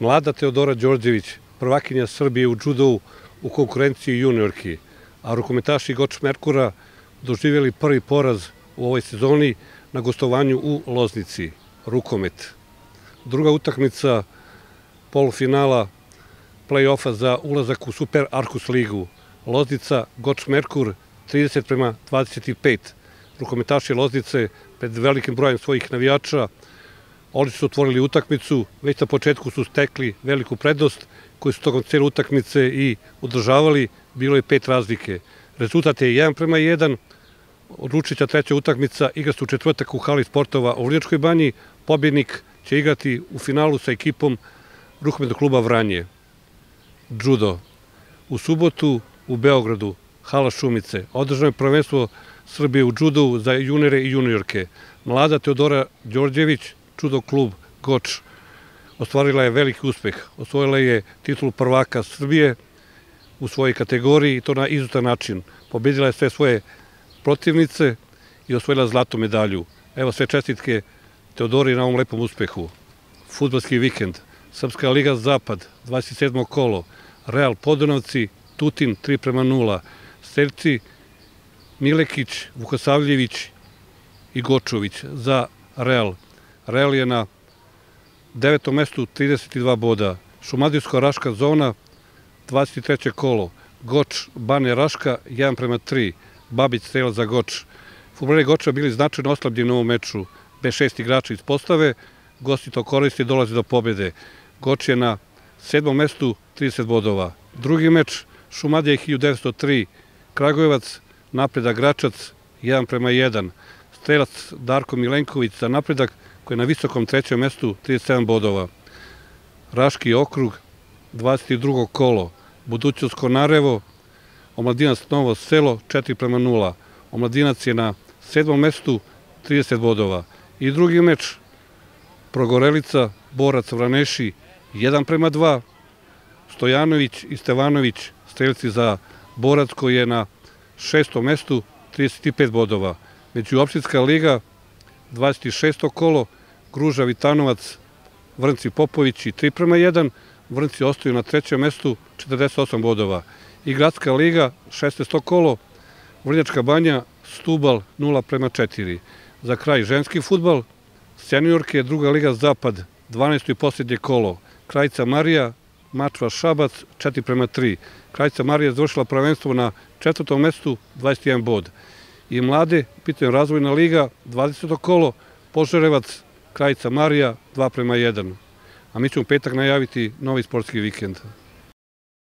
Mlada Teodora Đorđević, prvakinja Srbije u judovu u konkurenciji juniorki, a rukometaši Goč Merkura doživjeli prvi poraz u ovoj sezoni na gostovanju u Loznici, rukomet. Druga utakmica polufinala play-offa za ulazak u Super Arkus ligu. Loznica, Goč Merkur, 30 prema 25. Rukometaši Loznice pred velikim brojem svojih navijača Oni su otvorili utakmicu, već na početku su stekli veliku prednost, koju su tokom cijele utakmice i održavali, bilo je pet razlike. Rezultat je 1 prema 1, odlučića treća utakmica, igra se u četvrtak u hali sportova u Lijačkoj banji, pobjednik će igrati u finalu sa ekipom rukometnog kluba Vranje. Judo. U subotu u Beogradu, hala Šumice, održano je prvenstvo Srbije u judu za junere i juniorke. Mlada Teodora Đorđević, čudo klub Goč ostvarila je veliki uspeh. Osvojila je titulu prvaka Srbije u svojoj kategoriji i to na izutan način. Pobedila je sve svoje protivnice i osvojila zlatu medalju. Evo sve čestitke Teodori na ovom lepom uspehu. Futbalski vikend, Srpska liga Zapad, 27. kolo, Real Podonovci, Tutin 3 prema 0, Stelci, Milekić, Vukosavljević i Gočović za Real. Real je na devetom mestu 32 boda. Šumadijsko-Raška zona 23. kolo. Goč, Bane Raška 1 prema 3. Babić strela za Goč. Futboleri Goča bili značajno oslabljeni u ovom meču. Bez šest igrača iz postave, gosti to koristi i dolazi do pobjede. Goč je na sedmom mestu 30 bodova. Drugi meč Šumadija 1903, Kragujevac, napredak Gračac 1 prema 1. Strelac Darko Milenković za napredak koji je na visokom trećem mestu 37 bodova. Raški okrug 22. kolo, Budućnost Konarevo, Omladinac Novo selo 4 prema 0. Omladinac je na sedmom mestu 30 bodova. I drugi meč, Progorelica, Borac Vraneši 1 prema 2. Stojanović i Stevanović, strelci za Borac koji je na šestom mestu 35 bodova. Međuopštinska liga 26. kolo, Gruža Vitanovac, Vrnci Popović i 3 prema 1, Vrnci ostaju na trećem mestu 48 bodova. I Gradska liga, 16. kolo, Vrljačka banja, Stubal 0 prema 4. Za kraj ženski futbal, seniorke, druga liga Zapad, 12. i posljednje kolo, Krajica Marija, Mačva Šabac, 4 prema 3. Krajica Marija je završila prvenstvo na četvrtom mestu, 21 bod. I mlade, pitanje razvojna liga, 20. kolo, Požarevac, Krajica Marija, 2 prema 1. A mi ćemo petak najaviti novi sportski vikend.